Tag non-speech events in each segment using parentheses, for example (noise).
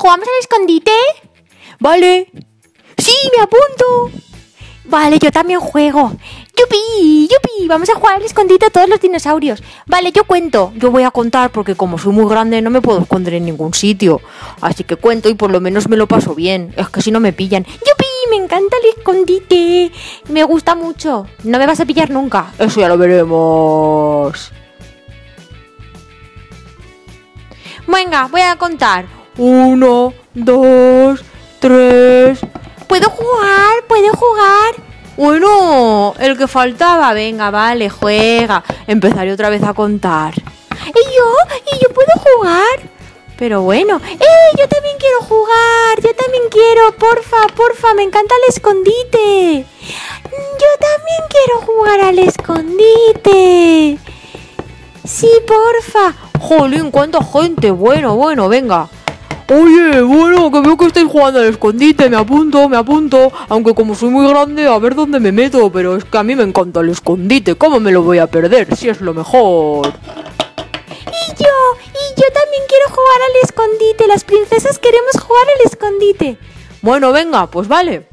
¿Jugamos al escondite? Vale. Sí, me apunto. Vale, yo también juego. ¡Yupi! ¡Yupi! Vamos a jugar al escondite a todos los dinosaurios. Vale, yo cuento. Yo voy a contar porque como soy muy grande no me puedo esconder en ningún sitio. Así que cuento y por lo menos me lo paso bien. Es que si no me pillan. ¡Yupi! Me encanta el escondite. Me gusta mucho. No me vas a pillar nunca. Eso ya lo veremos. Venga, voy a contar. Uno, dos, tres. ¿Puedo jugar? ¿Puedo jugar? Bueno, el que faltaba. Venga, vale, juega. Empezaré otra vez a contar. ¿Y yo? ¿Y yo puedo jugar? Pero bueno, ¡eh! Yo también quiero jugar. Yo también quiero. Porfa, porfa, me encanta el escondite. Yo también quiero jugar al escondite. Sí, porfa. Jolín, cuánta gente. Bueno, bueno, venga. Oye, bueno, que veo que estáis jugando al escondite, me apunto, me apunto. Aunque como soy muy grande, a ver dónde me meto. Pero es que a mí me encanta el escondite. ¿Cómo me lo voy a perder? Si es lo mejor. Y yo, y yo también quiero jugar al escondite. Las princesas queremos jugar al escondite. Bueno, venga, pues vale.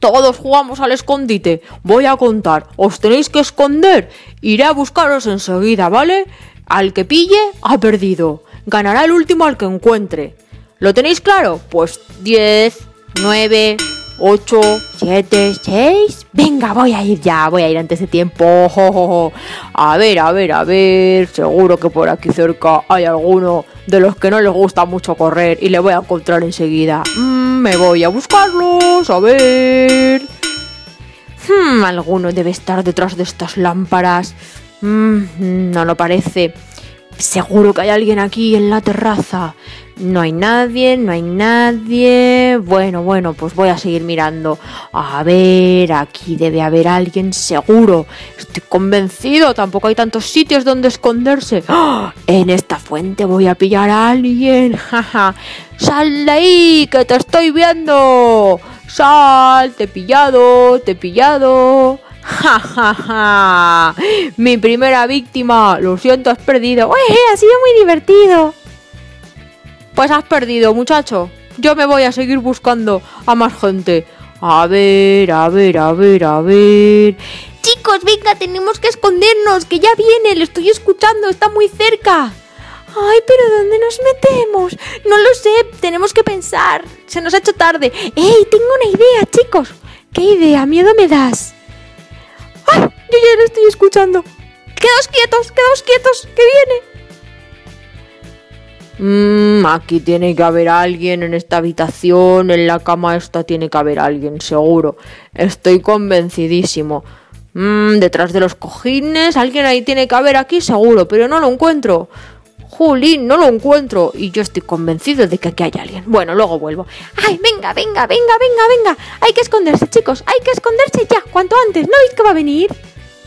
Todos jugamos al escondite. Voy a contar. Os tenéis que esconder. Iré a buscaros enseguida, ¿vale? Al que pille, ha perdido. Ganará el último al que encuentre. ¿Lo tenéis claro? Pues 10, 9, 8, 7, 6. Venga, voy a ir ya, voy a ir antes de tiempo. A ver, a ver, a ver. Seguro que por aquí cerca hay alguno de los que no les gusta mucho correr y le voy a encontrar enseguida. Mm, me voy a buscarlos, a ver. Hmm, alguno debe estar detrás de estas lámparas. Mm, no lo parece. Seguro que hay alguien aquí en la terraza. No hay nadie, no hay nadie. Bueno, bueno, pues voy a seguir mirando. A ver, aquí debe haber alguien seguro. Estoy convencido, tampoco hay tantos sitios donde esconderse. ¡Ah! En esta fuente voy a pillar a alguien. ¡Sal de ahí, que te estoy viendo! ¡Sal! Te he pillado, te he pillado. ¡Ja, ja, ja! Mi primera víctima. Lo siento, has perdido. ¡Uy, ha sido muy divertido! Pues has perdido, muchacho. Yo me voy a seguir buscando a más gente. A ver, a ver, a ver, a ver. Chicos, venga, tenemos que escondernos, que ya viene, le estoy escuchando, está muy cerca. Ay, pero ¿dónde nos metemos? No lo sé, tenemos que pensar. Se nos ha hecho tarde. ¡Ey, tengo una idea, chicos! ¿Qué idea? Miedo me das. Estoy escuchando. Quedaos quietos, quedaos quietos, que viene. Mmm, aquí tiene que haber alguien en esta habitación, en la cama esta tiene que haber alguien, seguro. Estoy convencidísimo. Mmm, detrás de los cojines, alguien ahí tiene que haber aquí, seguro, pero no lo encuentro. Julín, no lo encuentro. Y yo estoy convencido de que aquí hay alguien. Bueno, luego vuelvo. ¡Ay, venga, venga, venga, venga, venga! Hay que esconderse, chicos. Hay que esconderse ya, cuanto antes. ¿No veis que va a venir?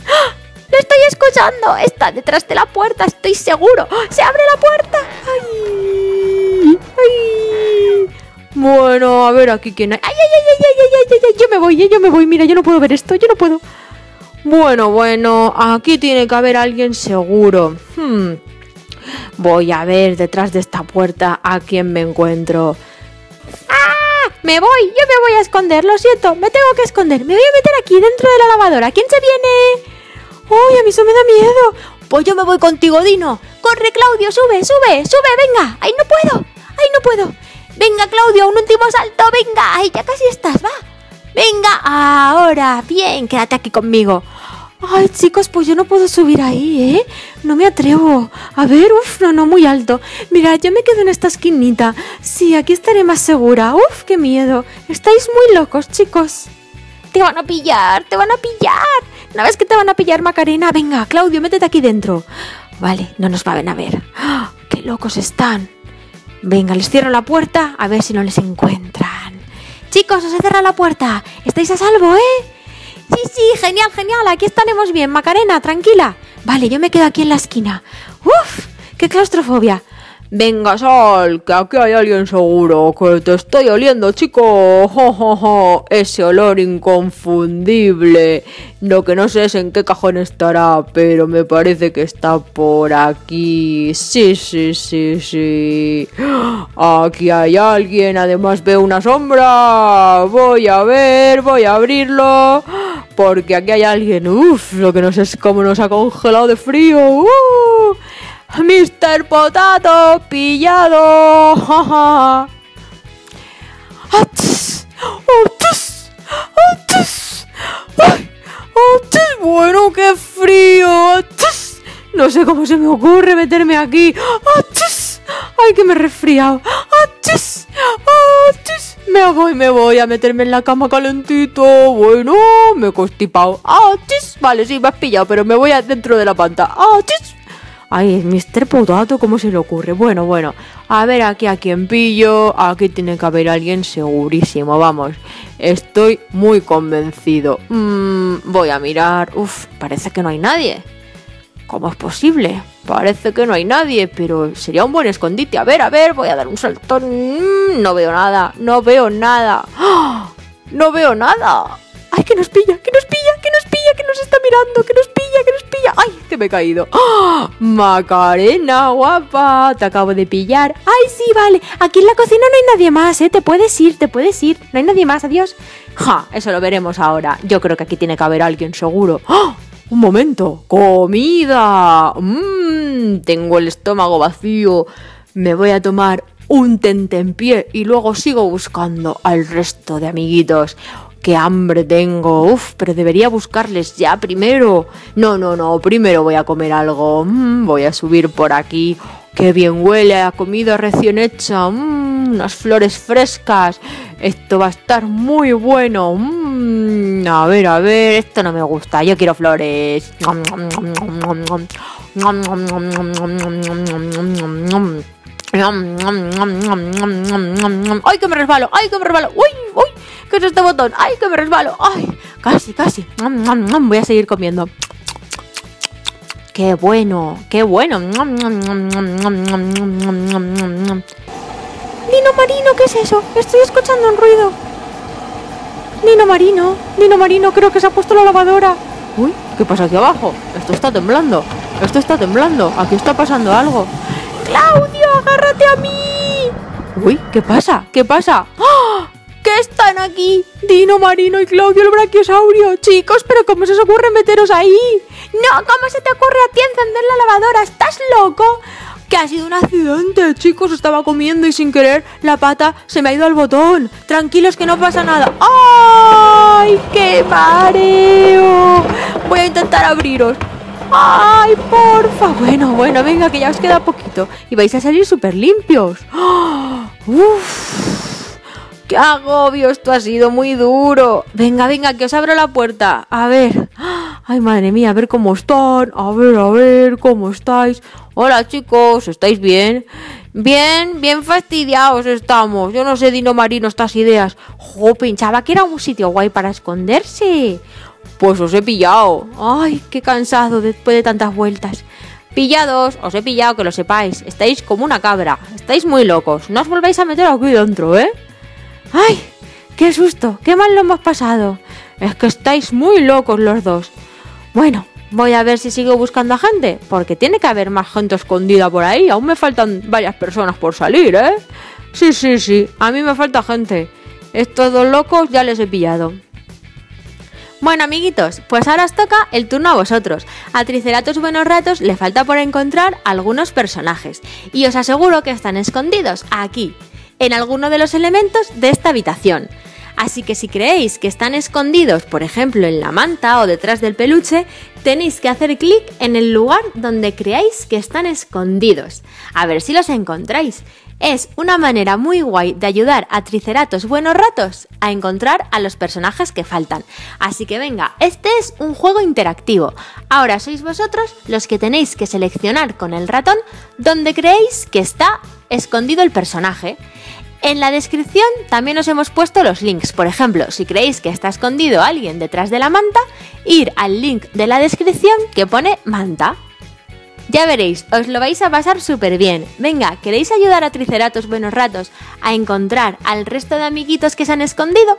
(gasps) ¡Lo estoy escuchando! Está detrás de la puerta, estoy seguro. ¡Se abre la puerta! ¡Ay! ¡Ay! Bueno, a ver aquí quién hay. ¡Ay, ay, ay, ay, ay, ay, ay, ay! Yo me voy, yo me voy. Mira, yo no puedo ver esto, yo no puedo. Bueno, bueno, aquí tiene que haber alguien seguro. Hmm. Voy a ver detrás de esta puerta a quién me encuentro. ¡Ah! Me voy, yo me voy a esconder, lo siento, me tengo que esconder. Me voy a meter aquí dentro de la lavadora. ¿Quién se viene? ¡Uy, a mí eso me da miedo! Pues yo me voy contigo, Dino. ¡Corre, Claudio! ¡Sube, sube, sube! ¡Venga! ¡Ay, no puedo! ¡Ay, no puedo! ¡Venga, Claudio! ¡Un último salto! ¡Venga! ¡Ay, ya casi estás! ¡Va! ¡Venga! ¡Ahora! ¡Bien! Quédate aquí conmigo. Ay, chicos, pues yo no puedo subir ahí, ¿eh? No me atrevo. A ver, uff, no, no, muy alto. Mira, yo me quedo en esta esquinita. Sí, aquí estaré más segura. Uf, qué miedo. Estáis muy locos, chicos. Te van a pillar, te van a pillar. ¿No ves que te van a pillar, Macarena? Venga, Claudio, métete aquí dentro. Vale, no nos van a ver. ¡Ah! ¡Qué locos están! Venga, les cierro la puerta a ver si no les encuentran. Chicos, os he cerrado la puerta. Estáis a salvo, ¿eh? Sí, sí, genial, genial. Aquí estaremos bien. Macarena, tranquila. Vale, yo me quedo aquí en la esquina. ¡Uf! ¡Qué claustrofobia! Venga, sal, que aquí hay alguien seguro, que te estoy oliendo, chico. Jo, jo, jo. Ese olor inconfundible. Lo que no sé es en qué cajón estará, pero me parece que está por aquí. Sí, sí, sí, sí. (gasps) Aquí hay alguien, además veo una sombra. Voy a ver, voy a abrirlo. (gasps) Porque aquí hay alguien. Uf, lo que no sé es cómo nos ha congelado de frío. Uh. Mr. Potato pillado. ¡Ja, ¡Achis! ¡Achis! ¡Achis! Bueno, qué frío. ¡Achis! No sé cómo se me ocurre meterme aquí. ¡Achis! ¡Ay, que me he resfriado! ¡Achis! ¡Achis! Me voy, me voy a meterme en la cama calentito. Bueno, me he constipado. ¡Achis! Vale, sí, me has pillado, pero me voy dentro de la panta. ¡Achis! Ay, Mr. Potato, ¿cómo se le ocurre? Bueno, bueno, a ver aquí a quién pillo. Aquí tiene que haber alguien segurísimo, vamos. Estoy muy convencido. Mm, voy a mirar. Uf, parece que no hay nadie. ¿Cómo es posible? Parece que no hay nadie, pero sería un buen escondite. A ver, a ver, voy a dar un saltón. Mm, no veo nada, no veo nada. ¡Ah! No veo nada. ¡Ay, que nos pilla, que nos pilla, que nos pilla, que nos está mirando, que nos pilla, que nos pilla! ¡Ay, que me he caído! ¡Ah! Macarena, guapa, te acabo de pillar. ¡Ay, sí, vale! Aquí en la cocina no hay nadie más, ¿eh? Te puedes ir, te puedes ir. No hay nadie más, adiós. ¡Ja! Eso lo veremos ahora. Yo creo que aquí tiene que haber alguien seguro. ¡Ah! Un momento. ¡Comida! Mmm, tengo el estómago vacío. Me voy a tomar un tentempié y luego sigo buscando al resto de amiguitos qué hambre tengo. Uf, pero debería buscarles ya primero. No, no, no, primero voy a comer algo. Mm, voy a subir por aquí. Qué bien huele a comida recién hecha. Mm, unas flores frescas. Esto va a estar muy bueno. Mm, a ver, a ver, esto no me gusta. Yo quiero flores. ¡Ay, que me resbalo! ¡Ay, que me resbalo! ¡Uy, uy! ¿Qué es este botón? ¡Ay, que me resbalo! ¡Ay! Casi, casi. Voy a seguir comiendo. ¡Qué bueno! ¡Qué bueno! Nino Marino, ¿qué es eso? Estoy escuchando un ruido. Nino Marino, Nino Marino, creo que se ha puesto la lavadora. Uy, ¿qué pasa aquí abajo? Esto está temblando. Esto está temblando. Aquí está pasando algo. ¡Claudio, agárrate a mí! Uy, ¿qué pasa? ¿Qué pasa? ¡Ah! ¿Qué están aquí? Dino Marino y Claudio el Brachiosaurio. Chicos, pero ¿cómo se os ocurre meteros ahí? No, ¿cómo se te ocurre a ti encender la lavadora? ¿Estás loco? Que ha sido un accidente, chicos. Estaba comiendo y sin querer la pata se me ha ido al botón. Tranquilos que no pasa nada. ¡Ay, qué mareo! Voy a intentar abriros. ¡Ay, porfa! Bueno, bueno, venga, que ya os queda poquito. Y vais a salir súper limpios. ¡Uf! ¡Qué agobio! Esto ha sido muy duro. Venga, venga, que os abro la puerta. A ver. (gasps) Ay, madre mía, a ver cómo están. A ver, a ver, ¿cómo estáis? Hola, chicos, ¿estáis bien? Bien, bien fastidiados estamos. Yo no sé, Dino Marino, estas ideas. Jo, pensaba que era un sitio guay para esconderse. Pues os he pillado. Ay, qué cansado después de tantas vueltas. Pillados, os he pillado, que lo sepáis. Estáis como una cabra. Estáis muy locos. No os volváis a meter aquí dentro, ¿eh? ¡Ay! ¡Qué susto! ¡Qué mal lo hemos pasado! Es que estáis muy locos los dos. Bueno, voy a ver si sigo buscando a gente, porque tiene que haber más gente escondida por ahí. Aún me faltan varias personas por salir, ¿eh? Sí, sí, sí, a mí me falta gente. Estos dos locos ya les he pillado. Bueno, amiguitos, pues ahora os toca el turno a vosotros. A Triceratos Buenos Ratos le falta por encontrar algunos personajes. Y os aseguro que están escondidos aquí, en alguno de los elementos de esta habitación. Así que si creéis que están escondidos, por ejemplo, en la manta o detrás del peluche, tenéis que hacer clic en el lugar donde creáis que están escondidos. A ver si los encontráis. Es una manera muy guay de ayudar a Triceratos Buenos Ratos a encontrar a los personajes que faltan. Así que venga, este es un juego interactivo. Ahora sois vosotros los que tenéis que seleccionar con el ratón donde creéis que está escondido el personaje. En la descripción también os hemos puesto los links. Por ejemplo, si creéis que está escondido alguien detrás de la manta, ir al link de la descripción que pone manta. Ya veréis, os lo vais a pasar súper bien. Venga, ¿queréis ayudar a Triceratos Buenos Ratos a encontrar al resto de amiguitos que se han escondido?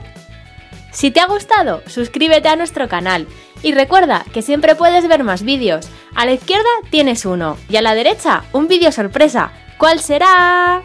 Si te ha gustado, suscríbete a nuestro canal y recuerda que siempre puedes ver más vídeos. A la izquierda tienes uno y a la derecha un vídeo sorpresa. ¿Cuál será?